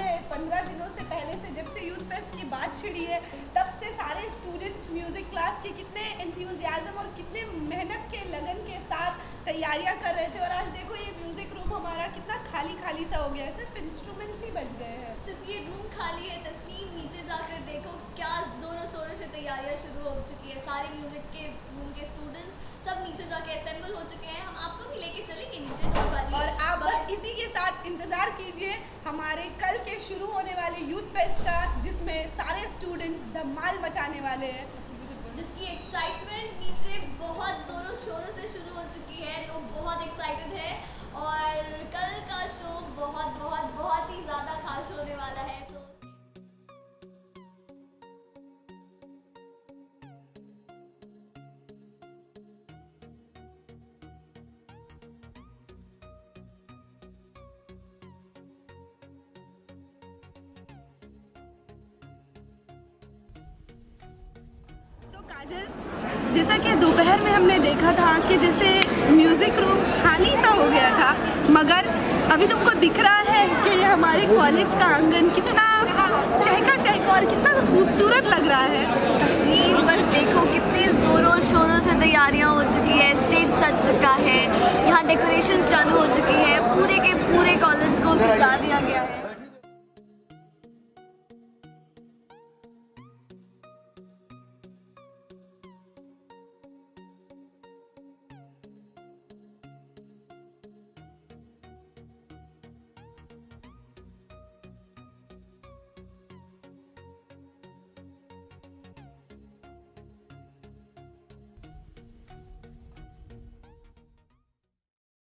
है पंद्रह दिनों से पहले से जब से यूथ फेस्ट की बात छिड़ी है, तब से सारे स्टूडेंट्स म्यूज़िक क्लास के कितने इंथ्यूजियाज्म और कितने मेहनत के लगन के साथ तैयारियाँ कर रहे थे। और आज देखो ये म्यूज़िक रूम हमारा कितना खाली खाली सा हो गया है। सिर्फ़ इंस्ट्रूमेंट्स ही बच गए हैं। सिर्फ़ ये रूम खाली है, तस्नीम नीचे जाकर देखो क्या जोरों शोरों से तैयारियाँ शुरू हो चुकी है। सारे म्यूज़िक के रूम के स्टूडेंट्स सब नीचे जाके असेंबल हो चुके हैं। हम आपको भी लेके चलेंगे नीचे डोंट वरी और आप बस इसी के साथ इंतज़ार कीजिए। हमारे कल के शुरू होने वाले यूथ फेस्ट का, जिसमें सारे स्टूडेंट्स धमाल मचाने वाले हैं। जिसकी एक्साइटमेंट नीचे बहुत जोरों शोरों से शुरू हो चुकी है। लोग बहुत जैसा कि दोपहर में हमने देखा था कि जैसे म्यूज़िक रूम खाली सा हो गया था, मगर अभी तुमको दिख रहा है कि ये हमारे कॉलेज का आँगन कितना चहका चहका और कितना खूबसूरत लग रहा है। तस्नीम बस देखो कितने ज़ोरों शोरों से तैयारियाँ हो चुकी है स्टेज सज चुका है, यहाँ डेकोरेशन चालू हो चुकी है, पूरे के पूरे कॉलेज को सजा दिया गया है।